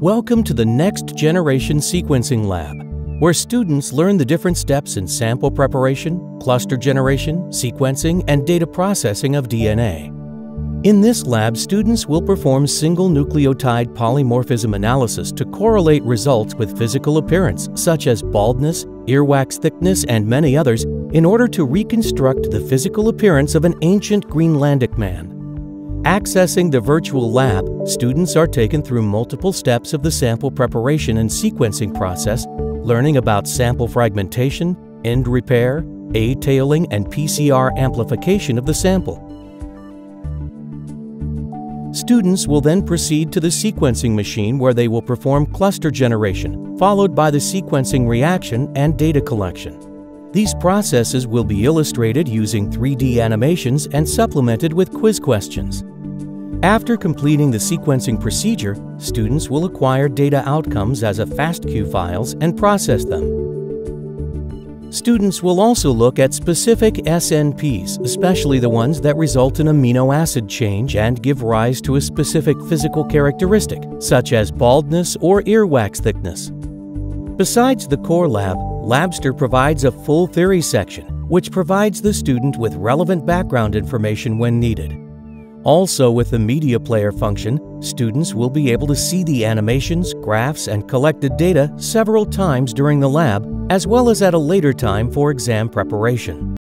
Welcome to the Next Generation Sequencing Lab, where students learn the different steps in sample preparation, cluster generation, sequencing, and data processing of DNA. In this lab, students will perform single nucleotide polymorphism analysis to correlate results with physical appearance, such as baldness, earwax thickness, and many others, in order to reconstruct the physical appearance of an ancient Greenlandic man. Accessing the virtual lab, students are taken through multiple steps of the sample preparation and sequencing process, learning about sample fragmentation, end repair, A-tailing, and PCR amplification of the sample. Students will then proceed to the sequencing machine where they will perform cluster generation, followed by the sequencing reaction and data collection. These processes will be illustrated using 3D animations and supplemented with quiz questions. After completing the sequencing procedure, students will acquire data outcomes as a FASTQ files and process them. Students will also look at specific SNPs, especially the ones that result in amino acid change and give rise to a specific physical characteristic, such as baldness or earwax thickness. Besides the core lab, Labster provides a full theory section, which provides the student with relevant background information when needed. Also with the Media Player function, students will be able to see the animations, graphs, and collected data several times during the lab, as well as at a later time for exam preparation.